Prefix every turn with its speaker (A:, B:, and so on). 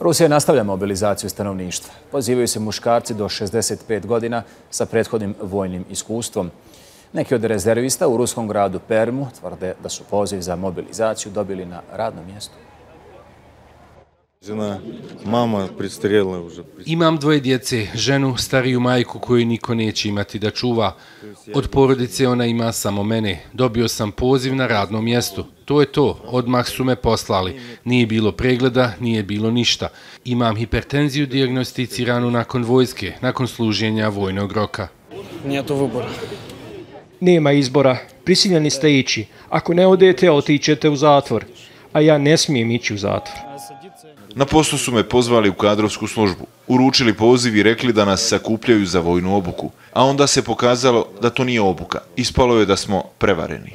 A: Rusija nastavlja mobilizaciju stanovništva. Pozivaju se muškarci do 65 godina sa prethodnim vojnim iskustvom. Neki od rezervista u ruskom gradu Permu tvrde da su poziv za mobilizaciju dobili na radnom mjestu.
B: Žena, mama pristrela už.
C: Imam dvoje djece, ženu, stariju majku koju niko neće imati da čuva. Od porodice ona ima samo mene. Dobio sam poziv na radnom mjestu. To je to, odmah su me poslali. Nije bilo pregleda, nije bilo ništa. Imam hipertenziju diagnosticiranu nakon vojske, nakon služenja vojnog roka.
D: Nijetu vubora.
E: Nema izbora, prisiljeni ste ići. Ako ne odete, otićete u zatvor. A ja ne smijem ići u zatvor.
F: Na poslu su me pozvali u kadrovsku službu, uručili poziv i rekli da nas sakupljaju za vojnu obuku, a onda se pokazalo da to nije obuka. Ispalo je da smo prevareni.